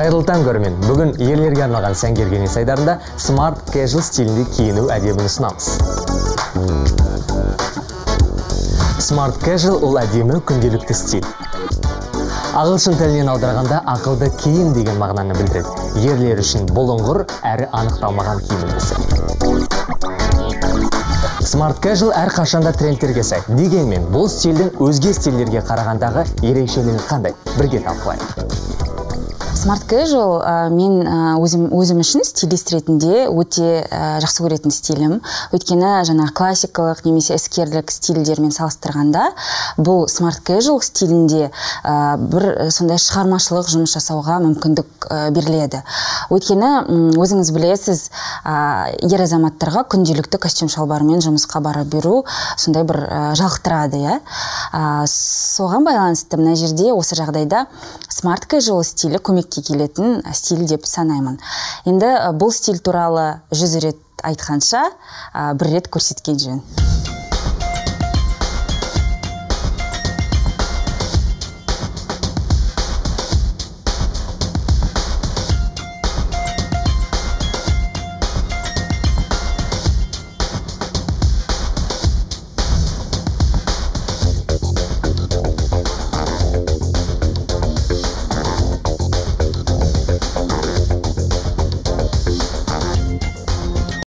қайырлы таң көрермен. Бүгін ерлерге арналған сәнгер кеңес айдарында смарт casual стилінде киіну әдебін ұсынамыз. Смарт casual ол әдемі күнделікті стиль. Ағылшын тілінен аударғанда ақылды киім деген мағынаны білдіреді. Ерлер үшін бұлыңғыр әрі анықталмаған киім үлгісі. Смарт casual әрқашанда трендтерге сай. Дегенмен бұл стильдің өзге стильдерге қарағандағы ерекшелігі қандай? Бірге талқылайық. Смарт casual ә, мен ә, өзім, өзім үшін стилист ретінде өте ә, жақсы көретін стилім. Өйткені жаңағы классикалық немесе іскерлік стильдермен салыстырғанда бұл смарт casual стилінде бір сондай шығармашылық жұмыс жасауға мүмкіндік беріледі. Өйткені өзіңіз білесіз ә, ер азаматтарға күнделікті костюм шалбармен жұмысқа бара беру сондай бір жалықтырады иә. Соған байланысты мына жерде осы жағдайда смарт casual стилі көмекке келетін стиль деп санаймын. Енді бұл стиль туралы жүз рет айтқанша бір рет көрсеткен жөн.